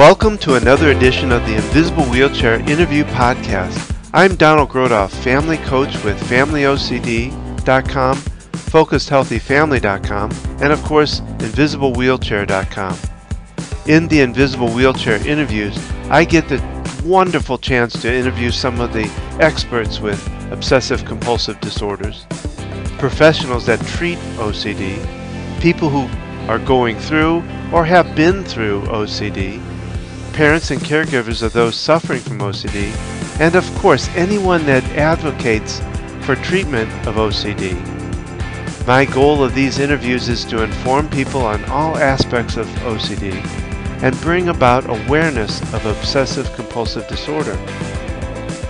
Welcome to another edition of the Invisible Wheelchair Interview Podcast. I'm Donald Grodoff, family coach with FamilyOCD.com, FocusedHealthyFamily.com, and of course, InvisibleWheelchair.com. In the Invisible Wheelchair interviews, I get the wonderful chance to interview some of the experts with obsessive compulsive disorders, professionals that treat OCD, people who are going through or have been through OCD, parents and caregivers of those suffering from OCD, and of course anyone that advocates for treatment of OCD. My goal of these interviews is to inform people on all aspects of OCD and bring about awareness of obsessive compulsive disorder.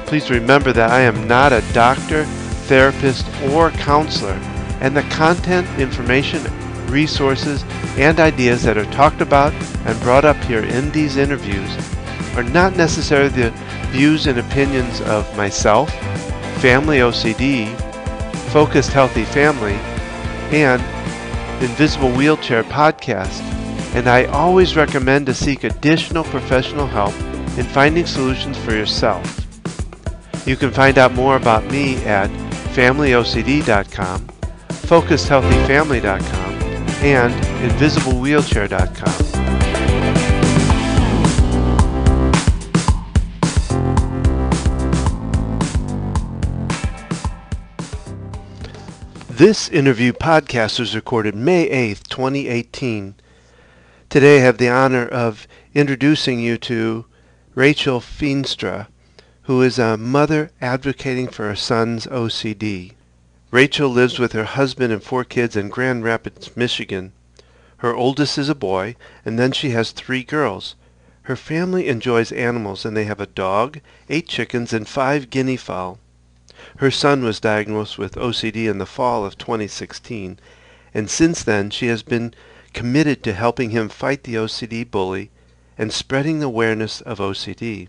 Please remember that I am not a doctor, therapist, or counselor, and the content, information, resources, and ideas that are talked about and brought up here in these interviews are not necessarily the views and opinions of myself, Family OCD, Focused Healthy Family, and Invisible Wheelchair Podcast, and I always recommend to seek additional professional help in finding solutions for yourself. You can find out more about me at FamilyOCD.com, FocusedHealthyFamily.com, and InvisibleWheelchair.com. This interview podcast was recorded May 8th, 2018. Today I have the honor of introducing you to Rachel Feenstra, who is a mother advocating for her son's OCD. Rachel lives with her husband and four kids in Grand Rapids, Michigan. Her oldest is a boy, and then she has three girls. Her family enjoys animals, and they have a dog, eight chickens, and five guinea fowl. Her son was diagnosed with OCD in the fall of 2016, and since then she has been committed to helping him fight the OCD bully and spreading the awareness of OCD.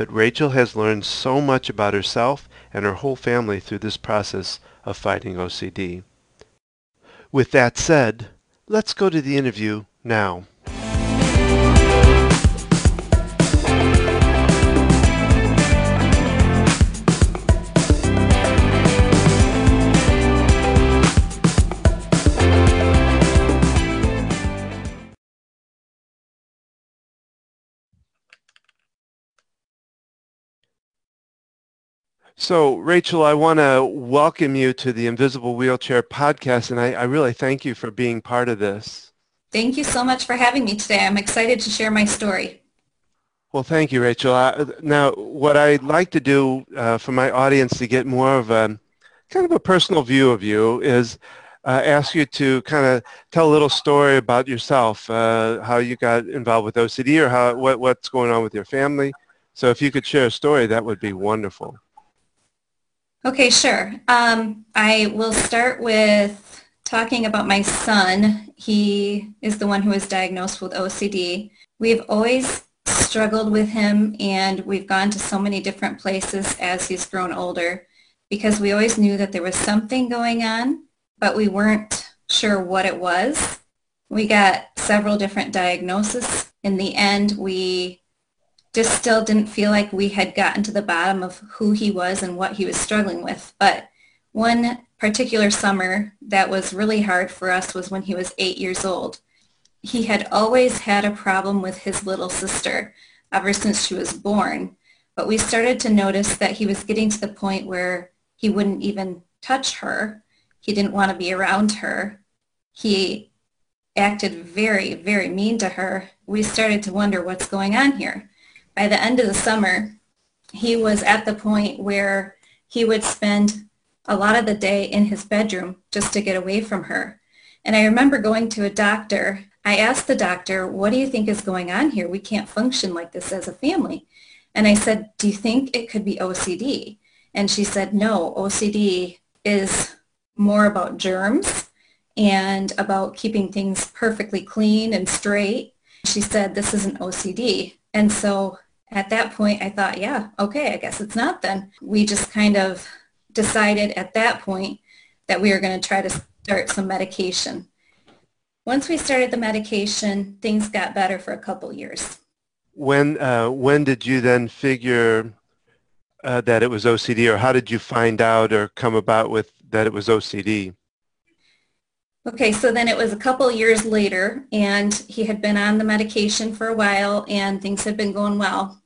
but Rachel has learned so much about herself and her whole family through this process of fighting OCD. With that said, let's go to the interview now. So, Rachel, I want to welcome you to the Invisible Wheelchair podcast, and I, I, really thank you for being part of this. Thank you so much for having me today. I'm excited to share my story. Well, thank you, Rachel. I, now, what I'd like to do uh, for my audience to get more of a kind of a personal view of you is uh, ask you to kind of tell a little story about yourself, uh, how you got involved with OCD or how what, what's going on with your family. So if you could share a story, that would be wonderful. Okay, sure. Um, I will start with talking about my son. He is the one who was diagnosed with OCD. We've always struggled with him and we've gone to so many different places as he's grown older because we always knew that there was something going on, but we weren't sure what it was. We got several different diagnoses. In the end, we just still didn't feel like we had gotten to the bottom of who he was and what he was struggling with. But one particular summer that was really hard for us was when he was eight years old. He had always had a problem with his little sister ever since she was born, but we started to notice that he was getting to the point where he wouldn't even touch her. He didn't want to be around her. He acted very, very mean to her. We started to wonder what's going on here by the end of the summer, he was at the point where he would spend a lot of the day in his bedroom just to get away from her. And I remember going to a doctor I asked the doctor, what do you think is going on here? We can't function like this as a family. And I said, do you think it could be OCD? And she said, no, OCD is more about germs and about keeping things perfectly clean and straight. She said, this isn't OCD. And so at that point, I thought, yeah, okay, I guess it's not then. We just kind of decided at that point that we were going to try to start some medication. Once we started the medication, things got better for a couple years. When uh, when did you then figure uh, that it was OCD, or how did you find out or come about with that it was OCD? Okay, so then it was a couple years later, and he had been on the medication for a while, and things had been going well.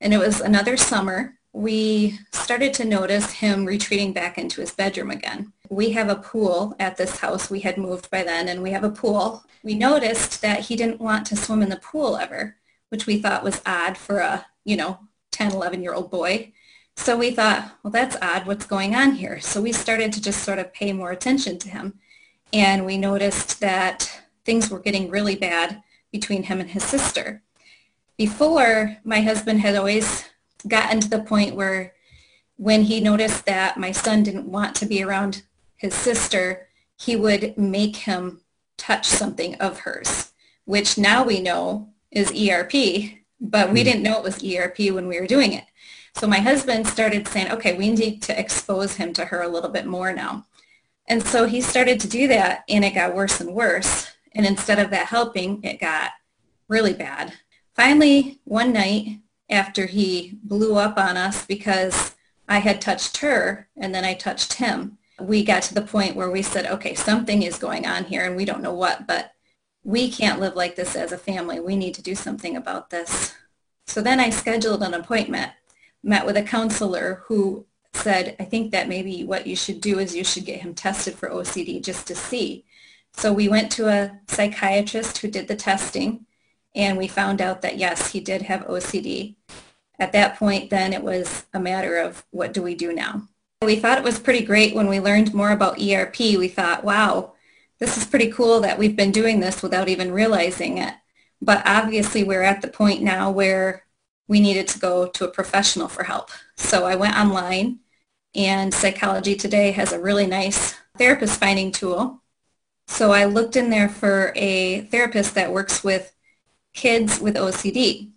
And it was another summer. We started to notice him retreating back into his bedroom again. We have a pool at this house. We had moved by then, and we have a pool. We noticed that he didn't want to swim in the pool ever, which we thought was odd for a, you know, 10, 11-year-old boy. So we thought, well, that's odd. What's going on here? So we started to just sort of pay more attention to him. And we noticed that things were getting really bad between him and his sister. Before, my husband had always gotten to the point where when he noticed that my son didn't want to be around his sister, he would make him touch something of hers, which now we know is ERP, but we hmm. didn't know it was ERP when we were doing it. So my husband started saying, okay, we need to expose him to her a little bit more now. And so he started to do that and it got worse and worse. And instead of that helping, it got really bad. Finally, one night after he blew up on us because I had touched her and then I touched him, we got to the point where we said, okay, something is going on here and we don't know what, but we can't live like this as a family. We need to do something about this. So then I scheduled an appointment met with a counselor who said, I think that maybe what you should do is you should get him tested for OCD just to see. So we went to a psychiatrist who did the testing and we found out that yes, he did have OCD. At that point, then it was a matter of what do we do now? We thought it was pretty great when we learned more about ERP. We thought, wow, this is pretty cool that we've been doing this without even realizing it. But obviously we're at the point now where we needed to go to a professional for help. So I went online and Psychology Today has a really nice therapist finding tool. So I looked in there for a therapist that works with kids with OCD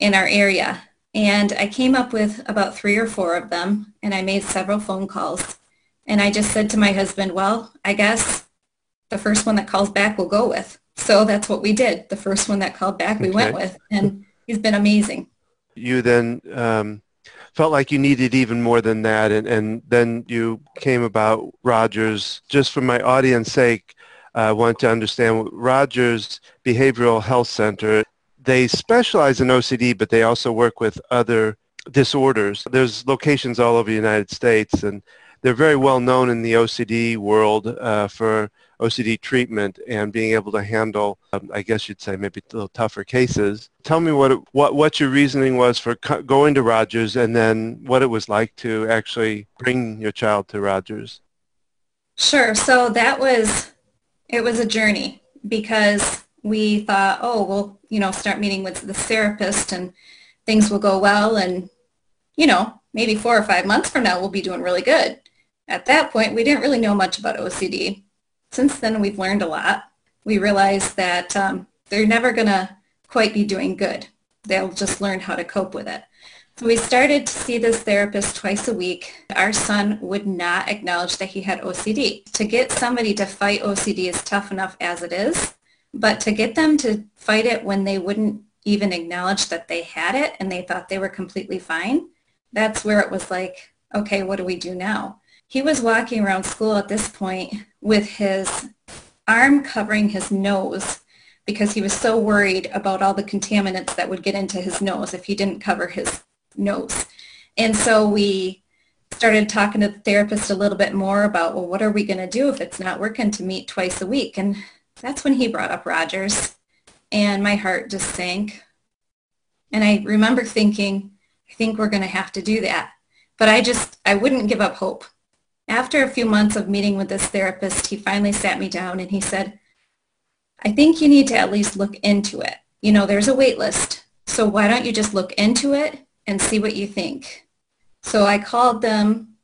in our area. And I came up with about three or four of them and I made several phone calls. And I just said to my husband, well, I guess the first one that calls back we'll go with. So that's what we did. The first one that called back we okay. went with. And he's been amazing you then um, felt like you needed even more than that, and, and then you came about Rogers. Just for my audience sake, I want to understand Rogers Behavioral Health Center. They specialize in OCD, but they also work with other disorders. There's locations all over the United States, and they're very well known in the OCD world uh, for OCD treatment and being able to handle, um, I guess you'd say, maybe a little tougher cases. Tell me what, it, what, what your reasoning was for co- going to Rogers and then what it was like to actually bring your child to Rogers. Sure. So that was, it was a journey because we thought, oh, we'll, you know, start meeting with the therapist and things will go well and, you know, maybe four or five months from now we'll be doing really good. At that point, we didn't really know much about OCD. Since then, we've learned a lot. We realized that um, they're never going to quite be doing good. They'll just learn how to cope with it. So we started to see this therapist twice a week. Our son would not acknowledge that he had OCD. To get somebody to fight OCD is tough enough as it is, but to get them to fight it when they wouldn't even acknowledge that they had it and they thought they were completely fine, that's where it was like, okay, what do we do now? He was walking around school at this point with his arm covering his nose because he was so worried about all the contaminants that would get into his nose if he didn't cover his nose. And so we started talking to the therapist a little bit more about, well, what are we going to do if it's not working to meet twice a week? And that's when he brought up Rogers. And my heart just sank. And I remember thinking, I think we're going to have to do that. But I just, I wouldn't give up hope. After a few months of meeting with this therapist, he finally sat me down and he said, I think you need to at least look into it. You know, there's a wait list. So why don't you just look into it and see what you think? So I called them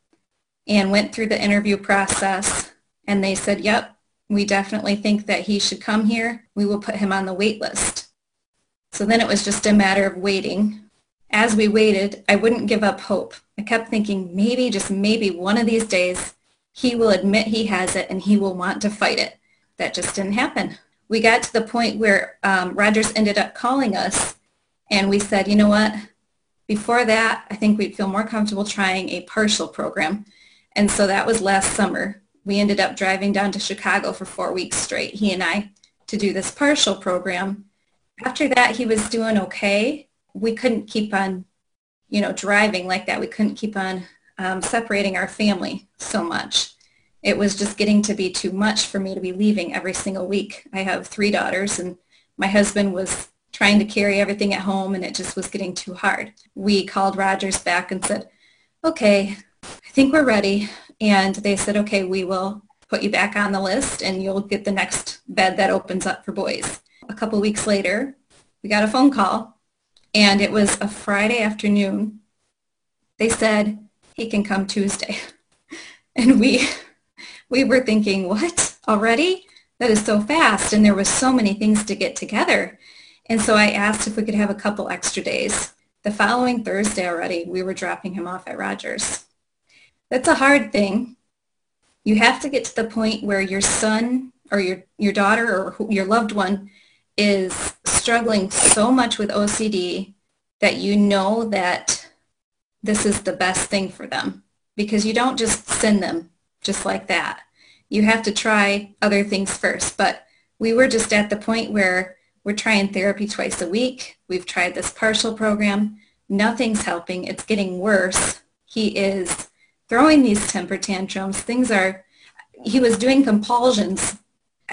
and went through the interview process and they said, yep, we definitely think that he should come here. We will put him on the wait list. So then it was just a matter of waiting. As we waited, I wouldn't give up hope. Kept thinking maybe, just maybe one of these days, he will admit he has it and he will want to fight it. That just didn't happen. We got to the point where um, Rogers ended up calling us and we said, you know what, before that, I think we'd feel more comfortable trying a partial program. And so that was last summer. We ended up driving down to Chicago for four weeks straight, he and I, to do this partial program. After that, he was doing okay. We couldn't keep on, you know, driving like that. We couldn't keep on um, separating our family so much. It was just getting to be too much for me to be leaving every single week. I have three daughters and my husband was trying to carry everything at home and it just was getting too hard. We called Rogers back and said, okay, I think we're ready. And they said, okay, we will put you back on the list and you'll get the next bed that opens up for boys. A couple weeks later, we got a phone call and it was a Friday afternoon. They said, he can come Tuesday. And we, we were thinking, what, already? That is so fast. And there was so many things to get together. And so I asked if we could have a couple extra days. The following Thursday already, we were dropping him off at Rogers. That's a hard thing. You have to get to the point where your son or your, your daughter or your loved one is struggling so much with OCD that you know that this is the best thing for them because you don't just send them just like that. You have to try other things first. But we were just at the point where we're trying therapy twice a week. We've tried this partial program. Nothing's helping. It's getting worse. He is throwing these temper tantrums. Things are, he was doing compulsions.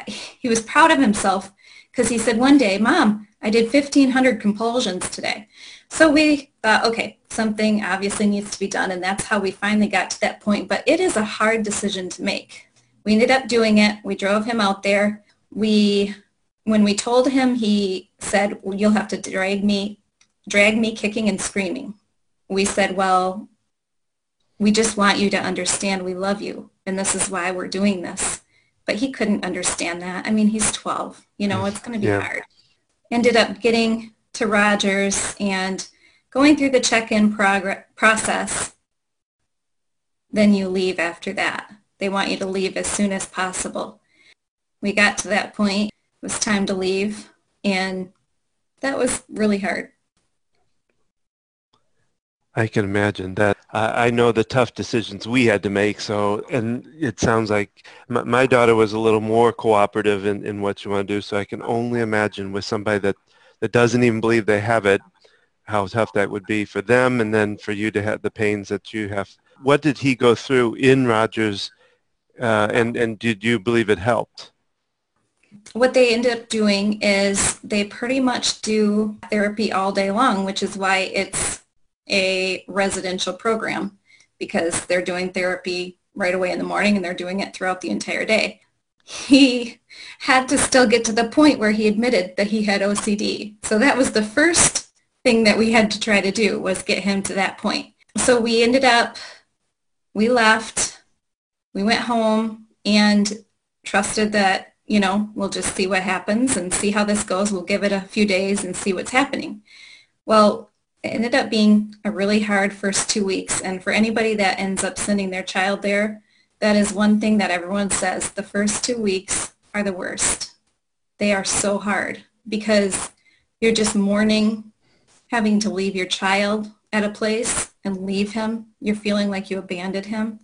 He was proud of himself because he said one day, Mom, I did 1,500 compulsions today. So we thought, okay, something obviously needs to be done. And that's how we finally got to that point. But it is a hard decision to make. We ended up doing it. We drove him out there. We, when we told him, he said, well, you'll have to drag me, drag me kicking and screaming. We said, well, we just want you to understand we love you and this is why we're doing this. But he couldn't understand that. I mean, he's 12. You know, it's going to be yeah. hard. Ended up getting to Rogers and going through the check-in progr- process. Then you leave after that. They want you to leave as soon as possible. We got to that point. It was time to leave. And that was really hard. I can imagine that. I know the tough decisions we had to make. So, and it sounds like my, my daughter was a little more cooperative in, in what you want to do. So I can only imagine with somebody that, that doesn't even believe they have it, how tough that would be for them. And then for you to have the pains that you have. What did he go through in Rogers? Uh, and, and did you believe it helped? what they end up doing is they pretty much do therapy all day long, which is why it's a residential program because they're doing therapy right away in the morning and they're doing it throughout the entire day. He had to still get to the point where he admitted that he had OCD. So that was the first thing that we had to try to do was get him to that point. So we ended up, we left, we went home and trusted that, you know, we'll just see what happens and see how this goes. We'll give it a few days and see what's happening. Well, it ended up being a really hard first two weeks. And for anybody that ends up sending their child there, that is one thing that everyone says. The first two weeks are the worst. They are so hard because you're just mourning having to leave your child at a place and leave him. You're feeling like you abandoned him.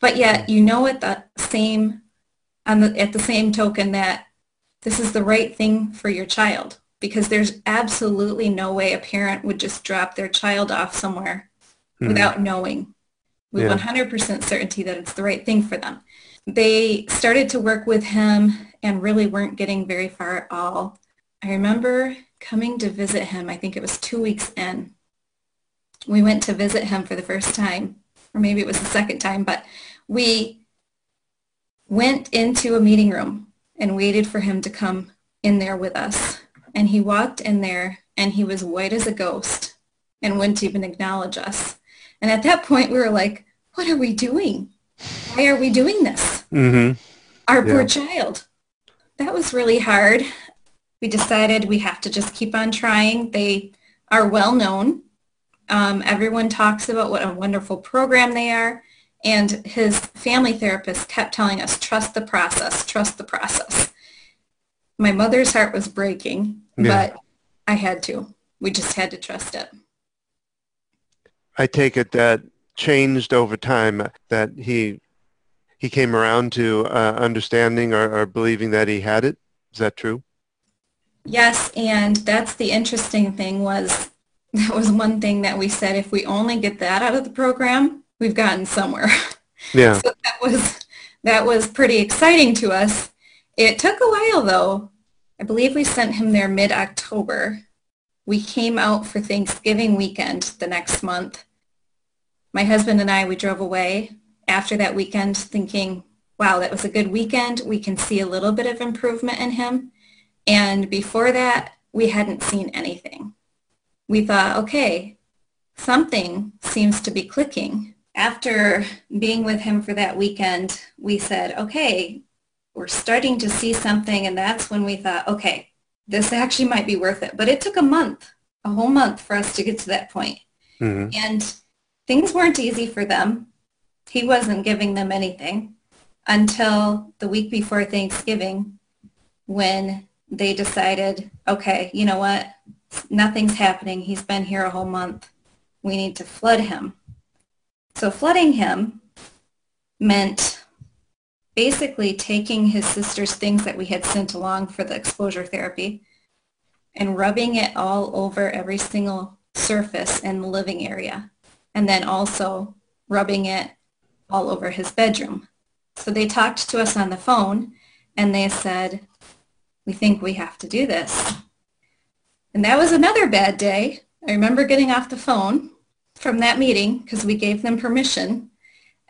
But yet you know at the same on the, at the same token that this is the right thing for your child because there's absolutely no way a parent would just drop their child off somewhere mm. without knowing with yeah. 100% certainty that it's the right thing for them. They started to work with him and really weren't getting very far at all. I remember coming to visit him, I think it was two weeks in. We went to visit him for the first time, or maybe it was the second time, but we went into a meeting room and waited for him to come in there with us. And he walked in there and he was white as a ghost and wouldn't even acknowledge us. And at that point, we were like, what are we doing? Why are we doing this? Mm-hmm. Our Yeah. poor child. That was really hard. We decided we have to just keep on trying. They are well known. Um, everyone talks about what a wonderful program they are. And his family therapist kept telling us, trust the process, trust the process. My mother's heart was breaking, Yeah. but I had to. We just had to trust it. I take it that changed over time, that he he came around to uh, understanding or, or believing that he had it. Is that true? Yes, and that's the interesting thing was that was one thing that we said if we only get that out of the program, we've gotten somewhere. Yeah. So that was that was pretty exciting to us. It took a while though. I believe we sent him there mid-October. We came out for Thanksgiving weekend the next month. My husband and I we drove away after that weekend thinking, wow, that was a good weekend. We can see a little bit of improvement in him. And before that, we hadn't seen anything. We thought, okay, something seems to be clicking. After being with him for that weekend, we said, okay, we're starting to see something. And that's when we thought, okay, this actually might be worth it. But it took a month, a whole month for us to get to that point. hmm And things weren't easy for them. He wasn't giving them anything until the week before Thanksgiving when they decided, okay, you know what? Nothing's happening. He's been here a whole month. We need to flood him. So flooding him meant basically taking his sister's things that we had sent along for the exposure therapy and rubbing it all over every single surface in the living area and then also rubbing it all over his bedroom. So they talked to us on the phone and they said, we think we have to do this. And that was another bad day. I remember getting off the phone from that meeting because we gave them permission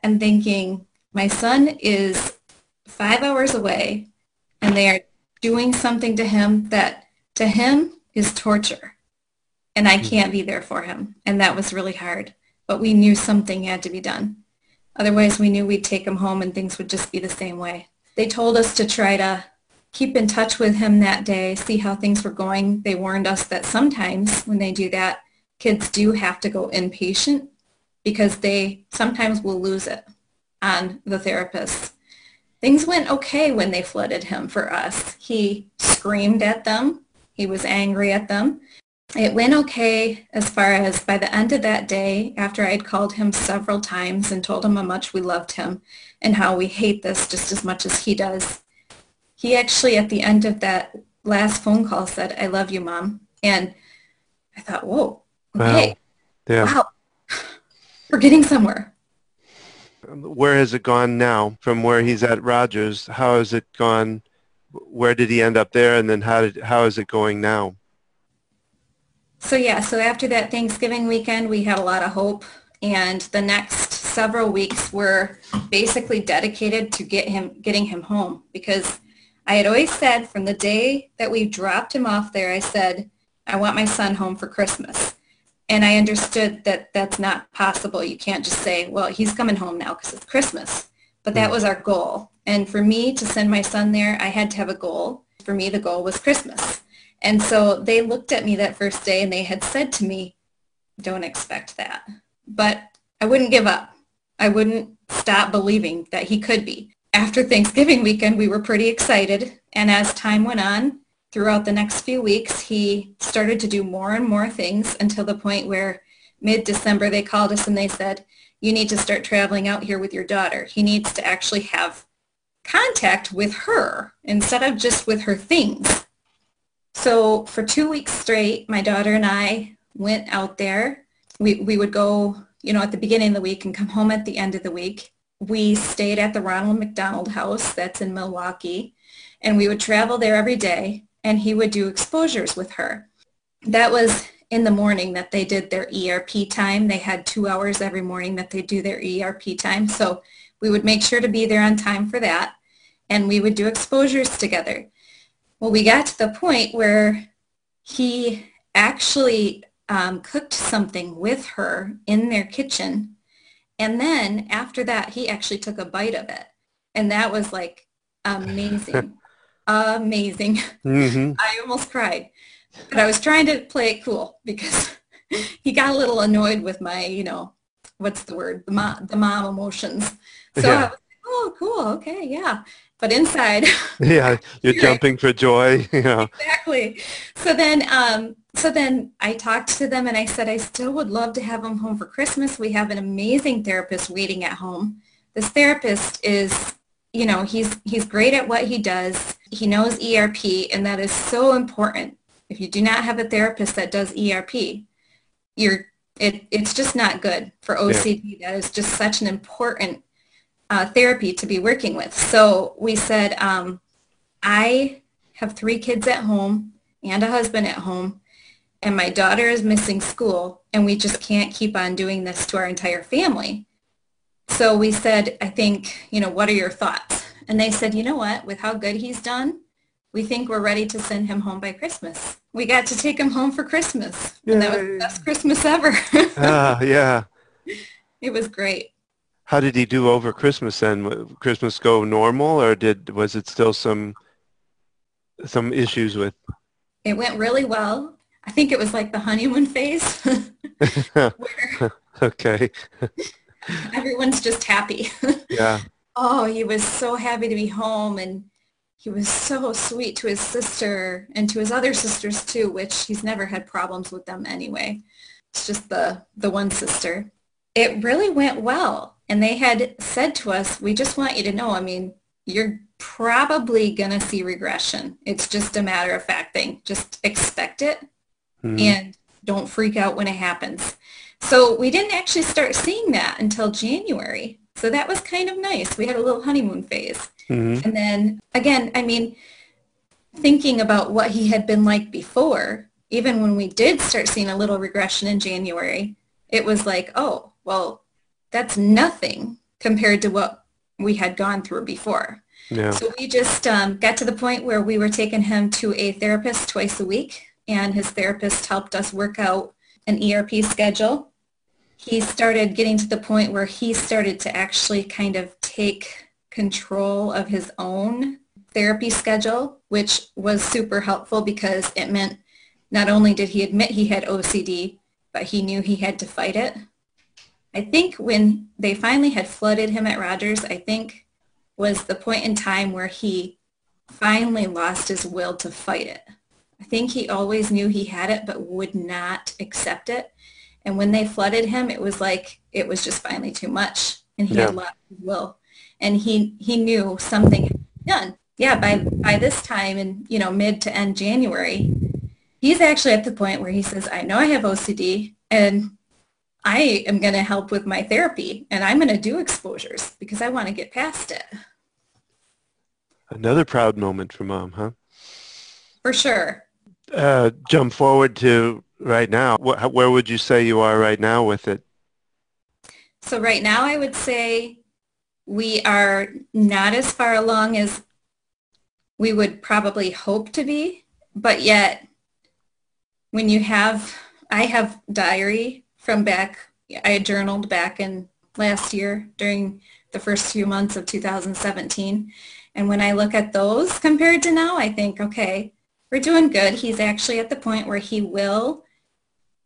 and thinking, my son is five hours away and they are doing something to him that to him is torture. And I hmm. can't be there for him. And that was really hard. But we knew something had to be done. Otherwise, we knew we'd take him home and things would just be the same way. They told us to try to keep in touch with him that day, see how things were going. They warned us that sometimes when they do that, kids do have to go inpatient because they sometimes will lose it on the therapist. Things went okay when they flooded him for us. He screamed at them. He was angry at them. It went okay as far as by the end of that day, after I'd called him several times and told him how much we loved him and how we hate this just as much as he does, he actually at the end of that last phone call said, I love you, Mom. And I thought, whoa, okay, Yeah. wow, we're getting somewhere. Where has it gone now from where he's at Rogers? How has it gone? Where did he end up there? And then how did, how is it going now? So yeah, so after that Thanksgiving weekend, we had a lot of hope. And the next several weeks were basically dedicated to get him, getting him home because I had always said from the day that we dropped him off there, I said, I want my son home for Christmas. And I understood that that's not possible. You can't just say, well, he's coming home now because it's Christmas. But that mm. was our goal. And for me to send my son there, I had to have a goal. For me, the goal was Christmas. And so they looked at me that first day and they had said to me, don't expect that. But I wouldn't give up. I wouldn't stop believing that he could be. After Thanksgiving weekend, we were pretty excited. And as time went on, throughout the next few weeks, he started to do more and more things until the point where mid-December they called us and they said, you need to start traveling out here with your daughter. He needs to actually have contact with her instead of just with her things. So for two weeks straight, my daughter and I went out there. We, we would go, you know, at the beginning of the week and come home at the end of the week. We stayed at the Ronald McDonald House that's in Milwaukee, and we would travel there every day, and he would do exposures with her. That was in the morning that they did their ERP time. They had two hours every morning that they do their ERP time. So we would make sure to be there on time for that. and we would do exposures together. Well, we got to the point where he actually um, cooked something with her in their kitchen. And then after that, he actually took a bite of it. And that was like amazing. Amazing. Mm-hmm. I almost cried. But I was trying to play it cool because he got a little annoyed with my, you know, what's the word? The mom, the mom emotions. So yeah. I was like, oh, cool. Okay. Yeah but inside yeah you're jumping for joy yeah exactly so then um so then i talked to them and i said i still would love to have them home for christmas we have an amazing therapist waiting at home this therapist is you know he's he's great at what he does he knows erp and that is so important if you do not have a therapist that does erp you're it, it's just not good for ocd yeah. that is just such an important uh, therapy to be working with. So we said, um, I have three kids at home and a husband at home, and my daughter is missing school, and we just can't keep on doing this to our entire family. So we said, I think, you know, what are your thoughts? And they said, you know what, with how good he's done, we think we're ready to send him home by Christmas. We got to take him home for Christmas. Yay. And that was the best Christmas ever. ah, yeah. It was great. How did he do over Christmas then? Christmas go normal or did was it still some some issues with? It went really well. I think it was like the honeymoon phase. okay. everyone's just happy. yeah. Oh, he was so happy to be home and he was so sweet to his sister and to his other sisters too, which he's never had problems with them anyway. It's just the the one sister. It really went well. And they had said to us, we just want you to know, I mean, you're probably going to see regression. It's just a matter of fact thing. Just expect it mm-hmm. and don't freak out when it happens. So we didn't actually start seeing that until January. So that was kind of nice. We had a little honeymoon phase. Mm-hmm. And then again, I mean, thinking about what he had been like before, even when we did start seeing a little regression in January, it was like, oh, well, that's nothing compared to what we had gone through before. Yeah. So we just um, got to the point where we were taking him to a therapist twice a week, and his therapist helped us work out an ERP schedule. He started getting to the point where he started to actually kind of take control of his own therapy schedule, which was super helpful because it meant not only did he admit he had OCD, but he knew he had to fight it. I think when they finally had flooded him at Rogers, I think was the point in time where he finally lost his will to fight it. I think he always knew he had it but would not accept it. And when they flooded him, it was like it was just finally too much and he yeah. had lost his will. And he, he knew something had done. Yeah, by by this time in, you know, mid to end January, he's actually at the point where he says, I know I have OCD and I am going to help with my therapy and I'm going to do exposures because I want to get past it. Another proud moment for mom, huh? For sure. Uh, jump forward to right now. Where would you say you are right now with it? So right now I would say we are not as far along as we would probably hope to be, but yet when you have, I have diary from back, I journaled back in last year during the first few months of 2017. And when I look at those compared to now, I think, okay, we're doing good. He's actually at the point where he will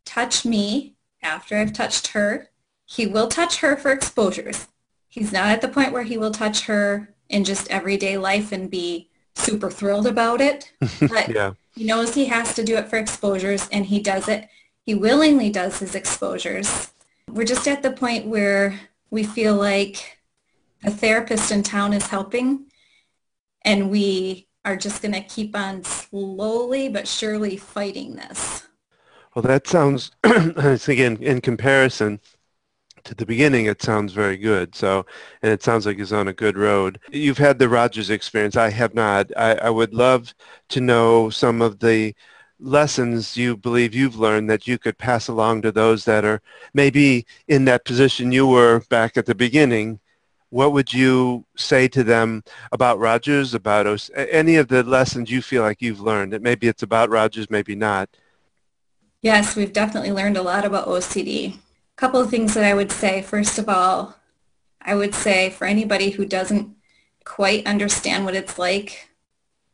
touch me after I've touched her. He will touch her for exposures. He's not at the point where he will touch her in just everyday life and be super thrilled about it. But yeah. he knows he has to do it for exposures and he does it he willingly does his exposures. We're just at the point where we feel like a therapist in town is helping and we are just going to keep on slowly but surely fighting this. Well, that sounds, again, in comparison to the beginning, it sounds very good. So, and it sounds like he's on a good road. You've had the Rogers experience. I have not. I, I would love to know some of the lessons you believe you've learned that you could pass along to those that are maybe in that position you were back at the beginning what would you say to them about Rogers, about any of the lessons you feel like you've learned? That maybe it's about Rogers, maybe not. Yes, we've definitely learned a lot about OCD. A couple of things that I would say. First of all, I would say for anybody who doesn't quite understand what it's like,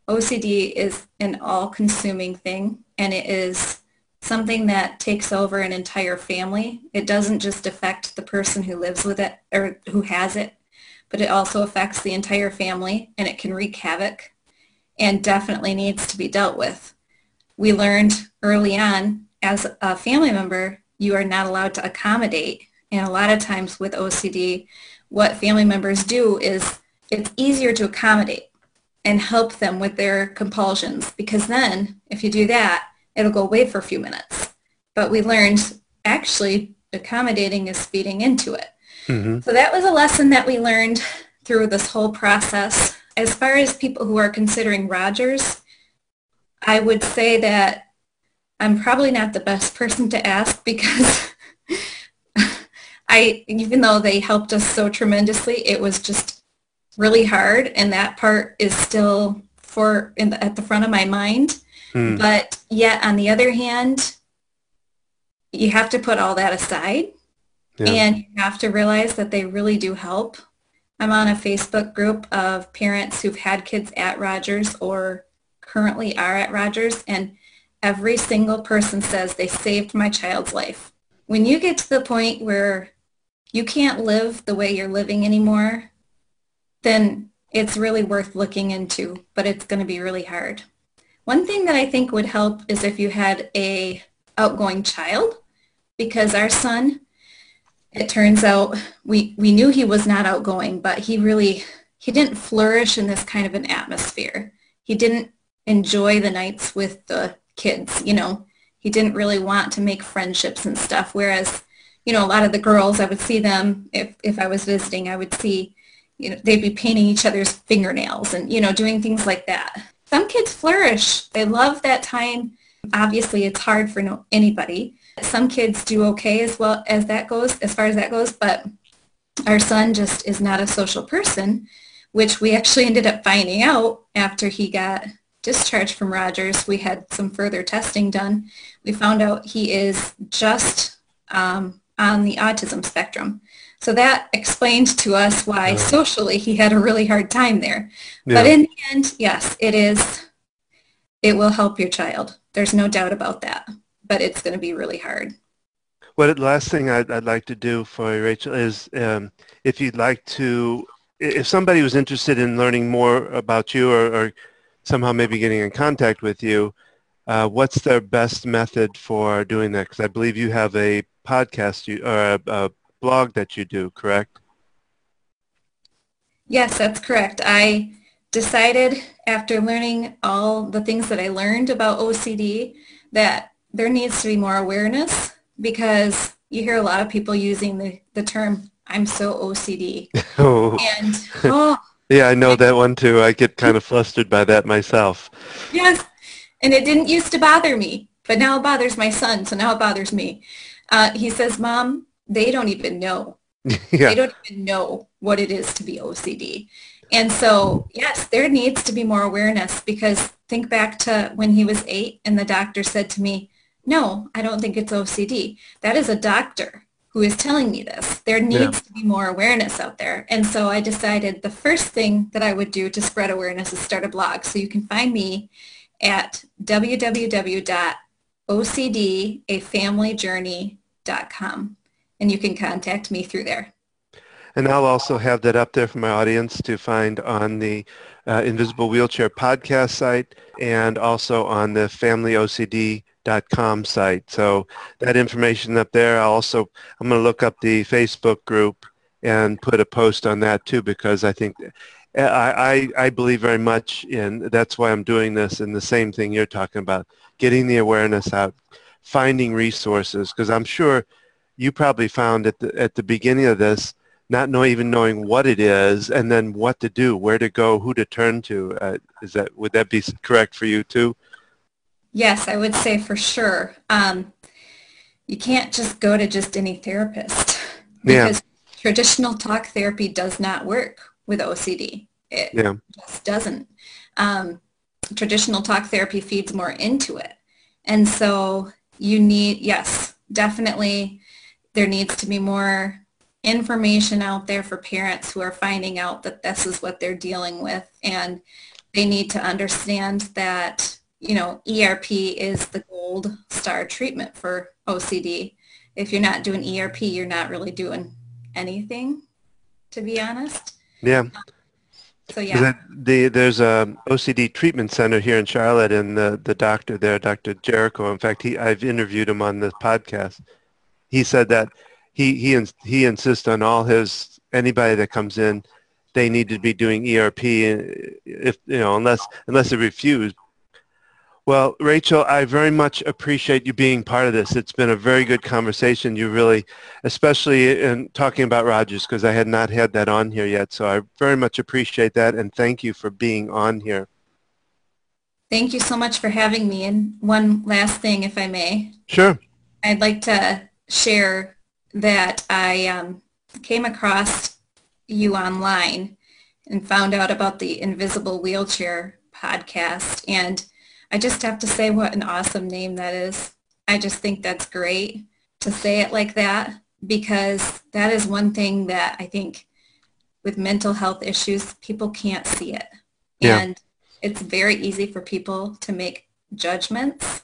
OCD is an all-consuming thing, and it is something that takes over an entire family. It doesn't just affect the person who lives with it or who has it, but it also affects the entire family and it can wreak havoc and definitely needs to be dealt with. We learned early on as a family member, you are not allowed to accommodate. And a lot of times with OCD, what family members do is it's easier to accommodate and help them with their compulsions because then if you do that, it'll go away for a few minutes. But we learned actually accommodating is feeding into it. Mm-hmm. So that was a lesson that we learned through this whole process. As far as people who are considering Rogers, I would say that I'm probably not the best person to ask because I, even though they helped us so tremendously, it was just really hard. And that part is still for the, at the front of my mind. Hmm. But yet on the other hand, you have to put all that aside yeah. and you have to realize that they really do help. I'm on a Facebook group of parents who've had kids at Rogers or currently are at Rogers and every single person says they saved my child's life. When you get to the point where you can't live the way you're living anymore, then it's really worth looking into, but it's going to be really hard. One thing that I think would help is if you had a outgoing child, because our son, it turns out we, we knew he was not outgoing, but he really, he didn't flourish in this kind of an atmosphere. He didn't enjoy the nights with the kids, you know. He didn't really want to make friendships and stuff. Whereas, you know, a lot of the girls, I would see them, if, if I was visiting, I would see, you know, they'd be painting each other's fingernails and, you know, doing things like that. Some kids flourish. They love that time. Obviously, it's hard for no, anybody. Some kids do okay as well as that goes, as far as that goes, but our son just is not a social person, which we actually ended up finding out after he got discharged from Rogers, we had some further testing done. We found out he is just um, on the autism spectrum. So that explained to us why socially he had a really hard time there. Yeah. But in the end, yes, it is, it will help your child. There's no doubt about that. But it's going to be really hard. Well, the last thing I'd, I'd like to do for you, Rachel, is um, if you'd like to, if somebody was interested in learning more about you or, or somehow maybe getting in contact with you, uh, what's their best method for doing that? Because I believe you have a podcast you, or a, a blog that you do, correct? Yes, that's correct. I decided after learning all the things that I learned about OCD that there needs to be more awareness because you hear a lot of people using the, the term, I'm so OCD. oh. And, oh, yeah, I know that one too. I get kind of flustered by that myself. Yes, and it didn't used to bother me, but now it bothers my son, so now it bothers me. Uh, he says, Mom, they don't even know. yeah. They don't even know what it is to be OCD. And so, yes, there needs to be more awareness because think back to when he was eight and the doctor said to me, no, I don't think it's OCD. That is a doctor who is telling me this. There needs yeah. to be more awareness out there. And so I decided the first thing that I would do to spread awareness is start a blog. So you can find me at www.ocdafamilyjourney.com and you can contact me through there. And I'll also have that up there for my audience to find on the uh, Invisible Wheelchair podcast site and also on the Family OCD com site. So that information up there. I also I'm going to look up the Facebook group and put a post on that too because I think I, I, I believe very much in that's why I'm doing this and the same thing you're talking about getting the awareness out finding resources because I'm sure you probably found at the at the beginning of this not know even knowing what it is and then what to do where to go who to turn to uh, is that would that be correct for you too Yes, I would say for sure. Um, you can't just go to just any therapist because yeah. traditional talk therapy does not work with OCD. It Yeah. just doesn't. Um, traditional talk therapy feeds more into it. And so you need, yes, definitely there needs to be more information out there for parents who are finding out that this is what they're dealing with and they need to understand that you know ERP is the gold star treatment for OCD. If you're not doing ERP, you're not really doing anything, to be honest. Yeah. So yeah, the, there's a OCD treatment center here in Charlotte, and the, the doctor there, Dr. Jericho. In fact, he I've interviewed him on this podcast. He said that he he ins- he insists on all his anybody that comes in, they need to be doing ERP, uh, if you know, unless unless they refuse. Well, Rachel, I very much appreciate you being part of this. It's been a very good conversation. You really, especially in talking about Rogers, because I had not had that on here yet. So I very much appreciate that, and thank you for being on here. thank you so much for having me. And one last thing, if I may. Sure. I'd like to share that I um, came across you online and found out about the Invisible Wheelchair podcast. And I just have to say what an awesome name that is. I just think that's great to say it like that because that is one thing that I think with mental health issues, people can't see it. Yeah. And it's very easy for people to make judgments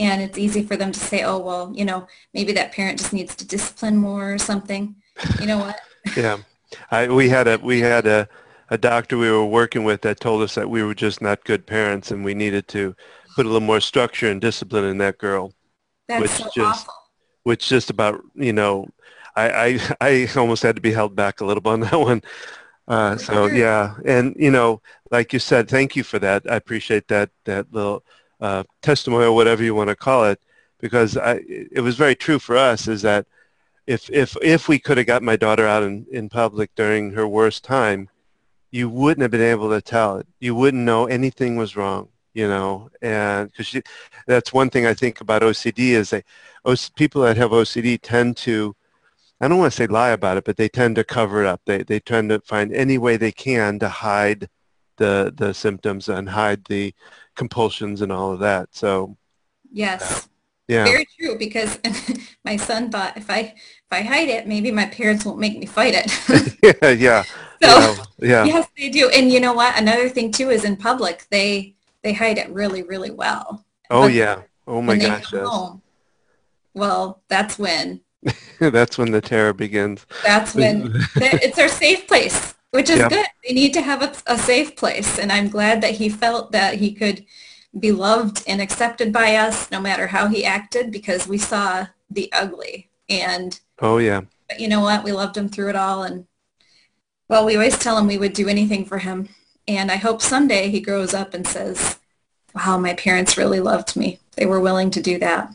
and it's easy for them to say, oh, well, you know, maybe that parent just needs to discipline more or something. You know what? Yeah. I, we had a we had a, a doctor we were working with that told us that we were just not good parents and we needed to put a little more structure and discipline in that girl. That's Which so just- awful. which just about you know I, I I almost had to be held back a little bit on that one. Uh, so yeah, and you know, like you said, thank you for that. I appreciate that that little uh, testimony or whatever you want to call it, because I, it was very true for us. Is that if if if we could have got my daughter out in, in public during her worst time, you wouldn't have been able to tell it. You wouldn't know anything was wrong. You know, and because that's one thing I think about OCD is O- people that have OCD tend to, I don't want to say lie about it, but they tend to cover it up. They, they tend to find any way they can to hide the, the symptoms and hide the compulsions and all of that. So, Yes. Yeah, Very true because my son thought if I if I hide it, maybe my parents won't make me fight it. yeah, yeah, so know, yeah, yes, they do. And you know what? Another thing too is in public, they they hide it really, really well. oh but yeah, oh my when they gosh, come yes. home, well, that's when That's when the terror begins. that's when it's our safe place, which is Yep. good. They need to have a, a safe place, and I'm glad that he felt that he could be loved and accepted by us, no matter how he acted, because we saw the ugly. And Oh yeah, but you know what? We loved him through it all, and well, we always tell him we would do anything for him. And I hope someday he grows up and says, "Wow, my parents really loved me. They were willing to do that."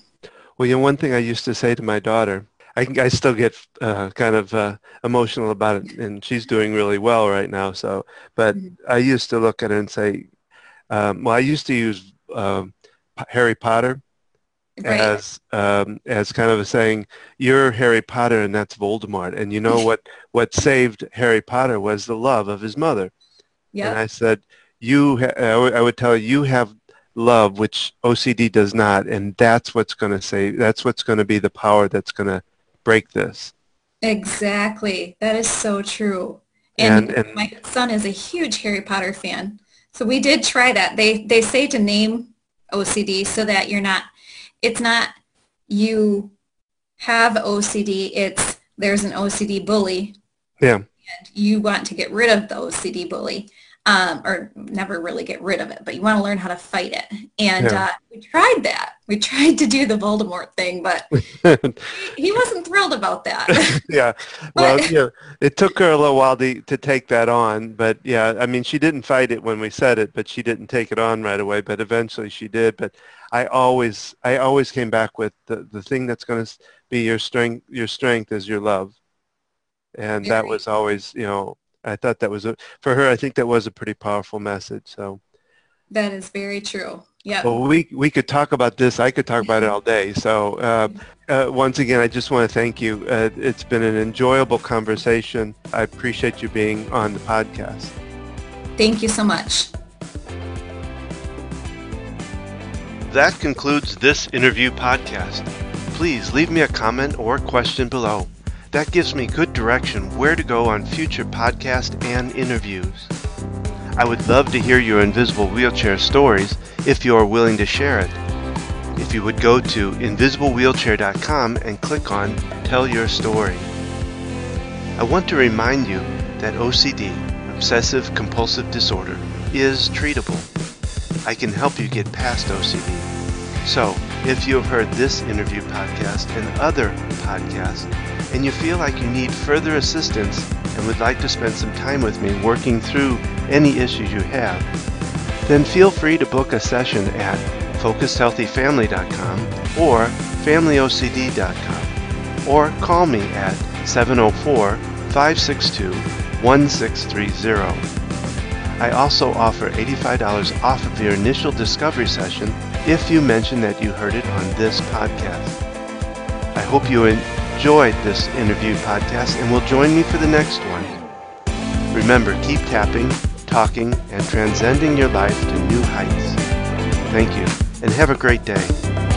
Well, you know, one thing I used to say to my daughter, I, I still get uh, kind of uh, emotional about it, and she's doing really well right now. So, but Mhm. I used to look at her and say, um, well, I used to use um, Harry Potter Right? as um, as kind of a saying, "You're Harry Potter, and that's Voldemort." And you know what? What saved Harry Potter was the love of his mother. And. I said, "You," ha- I would- would tell you, you have love, which OCD does not, and that's what's going to say. That's what's going to be the power that's going to break this. Exactly. That is so true. And, And- and- my son is a huge Harry Potter fan. So we did try that. They they say to name OCD so that you're not it's not you have OCD, it's there's an OCD bully Yeah, and you want to get rid of the OCD bully. Um, or never really get rid of it, but you want to learn how to fight it. And Yeah. uh, we tried that. We tried to do the Voldemort thing, but he, he wasn't thrilled about that. yeah. Well, But- yeah, it took her a little while to to take that on, but yeah, I mean, she didn't fight it when we said it, but she didn't take it on right away. But eventually, she did. But I always, I always came back with the the thing that's going to be your strength. Your strength is your love, and that was always, you know, I thought that was a for her. I think that was a pretty powerful message. So That is very true. Yeah. Well, we we could talk about this. I could talk about it all day. So uh, uh, once again, I just want to thank you. Uh, it's been an enjoyable conversation. I appreciate you being on the podcast. Thank you so much. That concludes this interview podcast. Please leave me a comment or question below. That gives me good direction where to go on future podcasts and interviews. I would love to hear your invisible wheelchair stories if you are willing to share it. If you would go to invisiblewheelchair.com and click on Tell Your Story. I want to remind you that OCD, Obsessive Compulsive Disorder, is treatable. I can help you get past OCD. So, if you have heard this interview podcast and other podcasts, and you feel like you need further assistance and would like to spend some time with me working through any issues you have, then feel free to book a session at focusedhealthyfamily.com or familyocd.com or call me at 704-562-1630. I also offer $85 off of your initial discovery session if you mention that you heard it on this podcast. I hope you enjoyed this interview podcast and will join me for the next one. Remember, keep tapping, talking, and transcending your life to new heights. Thank you, and have a great day.